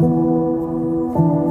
呜。